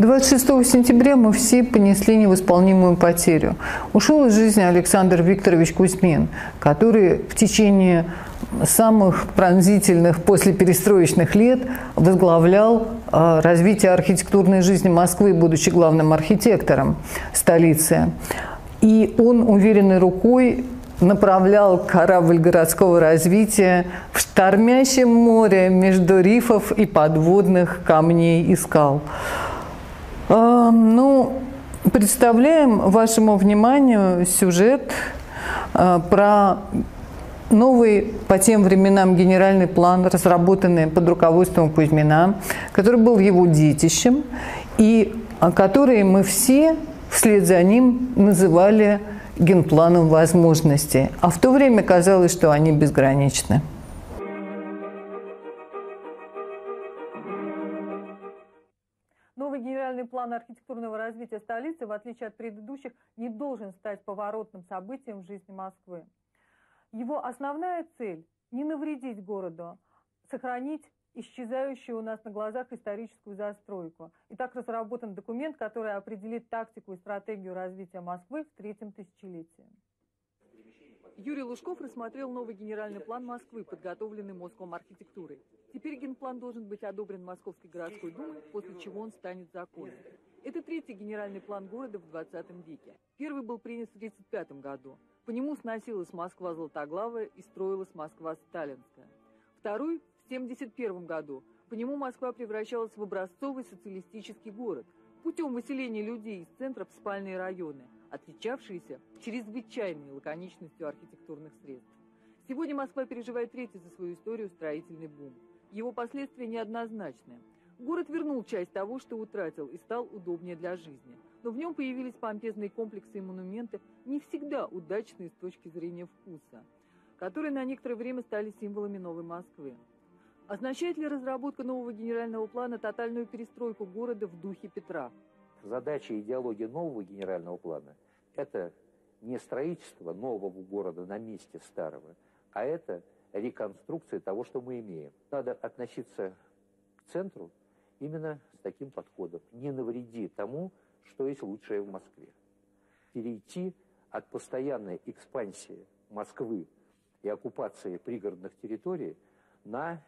26 сентября мы все понесли невосполнимую потерю. Ушел из жизни Александр Викторович Кузьмин, который в течение самых пронзительных после перестроечных лет возглавлял э, развитие архитектурной жизни Москвы, будучи главным архитектором столицы. И он уверенной рукой направлял корабль городского развития в штормящем море между рифов и подводных камней и скал. А, ну, представляем вашему вниманию сюжет а, про новый по тем временам генеральный план, разработанный под руководством Кузьмина, который был его детищем, и который мы все вслед за ним называли генпланом возможностей. А в то время казалось, что они безграничны. Новый генеральный план архитектурного развития столицы, в отличие от предыдущих, не должен стать поворотным событием в жизни Москвы. Его основная цель – не навредить городу, сохранить исчезающую у нас на глазах историческую застройку. И так разработан документ, который определит тактику и стратегию развития Москвы в третьем тысячелетии. Юрий Лужков рассмотрел новый генеральный план Москвы, подготовленный Москвом архитектурой. Теперь генплан должен быть одобрен Московской городской думой, после чего он станет законом. Это третий генеральный план города в 20 веке. Первый был принят в 1935 году. По нему сносилась Москва Золотоглавая и строилась Москва Сталинская. Второй в 1971 году. По нему Москва превращалась в образцовый социалистический город путем выселения людей из центров в спальные районы, отличавшиеся чрезвычайной лаконичностью архитектурных средств. Сегодня Москва переживает третий за свою историю строительный бум – его последствия неоднозначны. Город вернул часть того, что утратил, и стал удобнее для жизни. Но в нем появились помпезные комплексы и монументы, не всегда удачные с точки зрения вкуса, которые на некоторое время стали символами новой Москвы. Означает ли разработка нового генерального плана тотальную перестройку города в духе Петра? Задача и идеология нового генерального плана – это не строительство нового города на месте старого, а это – реконструкции того, что мы имеем. Надо относиться к центру именно с таким подходом. Не навреди тому, что есть лучшее в Москве. Перейти от постоянной экспансии Москвы и оккупации пригородных территорий на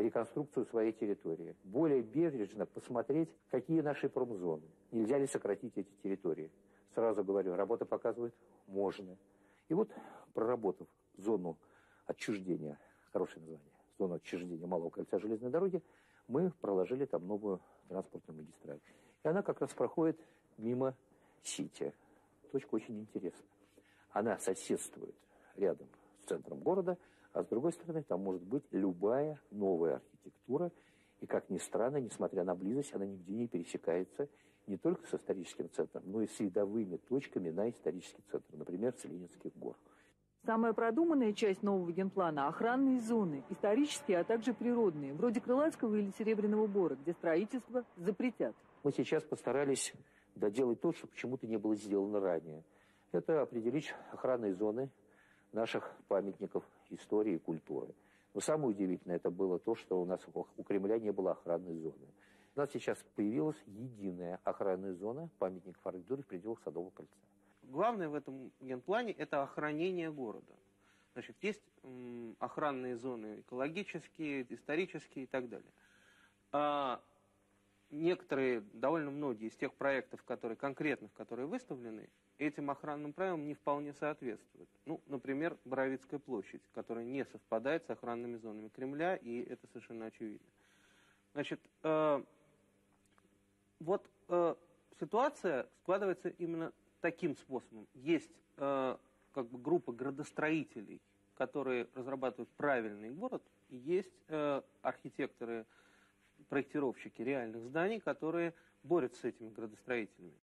реконструкцию своей территории. Более бережно посмотреть, какие наши промзоны. Нельзя ли сократить эти территории. Сразу говорю, работа показывает, можно. И вот, проработав зону отчуждения, хорошее название, зона отчуждения Малого кольца железной дороги, мы проложили там новую транспортную магистраль. И она как раз проходит мимо Сити. Точка очень интересная. Она соседствует рядом с центром города, а с другой стороны, там может быть любая новая архитектура. И, как ни странно, несмотря на близость, она нигде не пересекается не только с историческим центром, но и с видовыми точками на исторический центр, например, с Ленинских гор. Самая продуманная часть нового генплана – охранные зоны, исторические, а также природные, вроде Крылатского или Серебряного Бора, где строительство запретят. Мы сейчас постарались доделать то, что почему-то не было сделано ранее. Это определить охранные зоны наших памятников истории и культуры. Но самое удивительное это было то, что у нас у Кремля не было охранной зоны. У нас сейчас появилась единая охранная зона памятников архитектуры в пределах Садового кольца главное в этом генплане – это охранение города. Значит, есть охранные зоны экологические, исторические и так далее. А некоторые, довольно многие из тех проектов, которые конкретных, которые выставлены, этим охранным правилам не вполне соответствуют. Ну, например, Боровицкая площадь, которая не совпадает с охранными зонами Кремля, и это совершенно очевидно. Значит, э, вот э, ситуация складывается именно таким способом. Есть э, как бы группа градостроителей, которые разрабатывают правильный город, и есть э, архитекторы, проектировщики реальных зданий, которые борются с этими градостроителями.